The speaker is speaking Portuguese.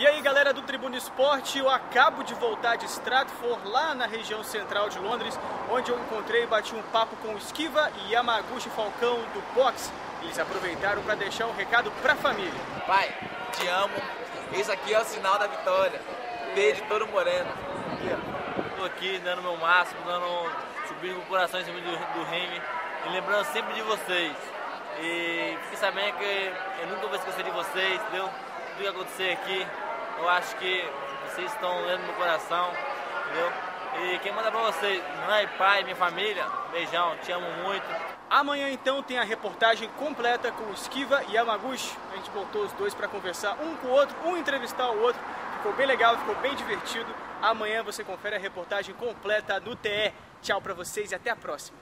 E aí galera do Tribuna Esporte, eu acabo de voltar de Stratford, lá na região central de Londres, onde eu encontrei e bati um papo com o Esquiva e Yamaguchi Falcão do boxe. Eles aproveitaram para deixar um recado para a família. Pai, te amo. Esse aqui é o sinal da vitória. Beijo todo moreno. Estou aqui dando meu máximo, dando, subindo com o coração em cima do, do ringue e lembrando sempre de vocês. E fique sabendo que eu nunca vou esquecer de vocês, entendeu? Tudo que acontecer aqui, eu acho que vocês estão lendo no coração, entendeu? E quem manda pra vocês, mãe, pai, minha família, beijão, te amo muito. Amanhã então tem a reportagem completa com o Esquiva e Yamaguchi. A gente botou os dois para conversar um com o outro, um entrevistar o outro. Ficou bem legal, ficou bem divertido. Amanhã você confere a reportagem completa no TE. Tchau para vocês e até a próxima.